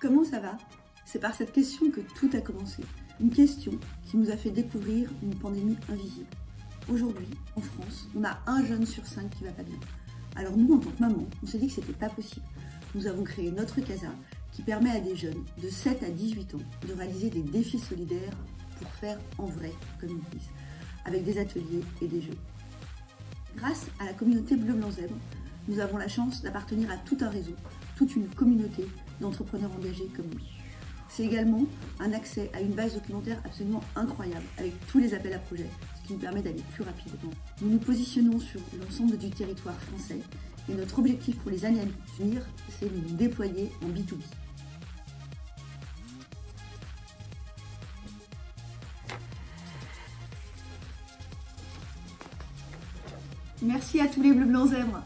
Comment ça va? C'est par cette question que tout a commencé. Une question qui nous a fait découvrir une pandémie invisible. Aujourd'hui, en France, on a un jeune sur cinq qui va pas bien. Alors nous, en tant que maman, on s'est dit que c'était pas possible. Nous avons créé notre CASA qui permet à des jeunes de 7 à 18 ans de réaliser des défis solidaires pour faire en vrai, comme ils disent, avec des ateliers et des jeux. Grâce à la communauté Bleu Blanc Zèbre, nous avons la chance d'appartenir à tout un réseau, toute une communauté d'entrepreneurs engagés comme nous. C'est également un accès à une base documentaire absolument incroyable avec tous les appels à projets, ce qui nous permet d'aller plus rapidement. Nous nous positionnons sur l'ensemble du territoire français et notre objectif pour les années à venir, c'est de nous déployer en B2B. Merci à tous les bleus blancs zèbres